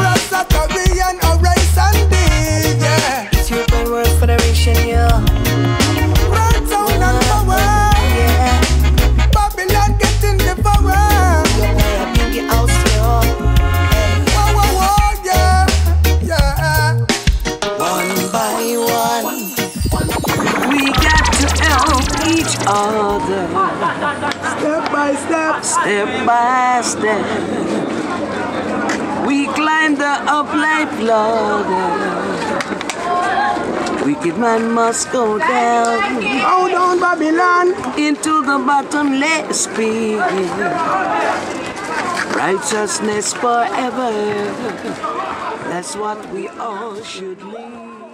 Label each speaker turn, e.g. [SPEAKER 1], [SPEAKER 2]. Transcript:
[SPEAKER 1] Rasta and yeah.
[SPEAKER 2] It's World Federation, yeah.
[SPEAKER 1] Power. Babylon getting yeah. Yeah, yeah.
[SPEAKER 2] One by one, we got to help each other.
[SPEAKER 1] Step by step,
[SPEAKER 2] step by step. We climb the upright ladder. Wicked man must go down.
[SPEAKER 1] Hold on, Babylon.
[SPEAKER 2] Into the bottomless pit. Righteousness forever. That's what we all should live.